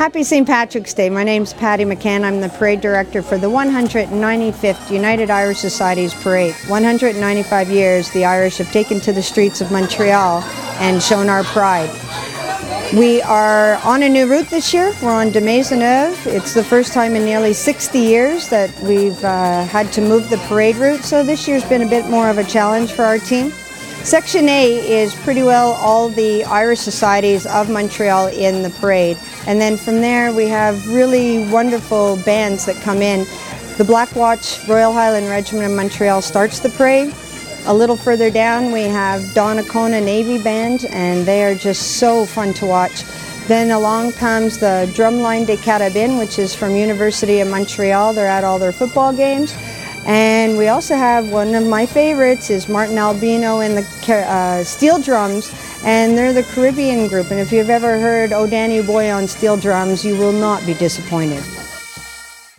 Happy St. Patrick's Day. My name's Patty McCann. I'm the parade director for the 195th United Irish Society's Parade. 195 years the Irish have taken to the streets of Montreal and shown our pride. We are on a new route this year. We're on de Maisonneuve. It's the first time in nearly 60 years that we've uh, had to move the parade route, so this year's been a bit more of a challenge for our team. Section A is pretty well all the Irish societies of Montreal in the parade. And then from there we have really wonderful bands that come in. The Black Watch Royal Highland Regiment of Montreal starts the parade. A little further down we have Donnacona Navy Band and they are just so fun to watch. Then along comes the Drumline des Carabins which is from University of Montreal. They're at all their football games. And we also have one of my favorites is Martin Albino and the uh, steel drums, and they're the Caribbean group. And if you've ever heard Oh Danny Boy on steel drums, you will not be disappointed.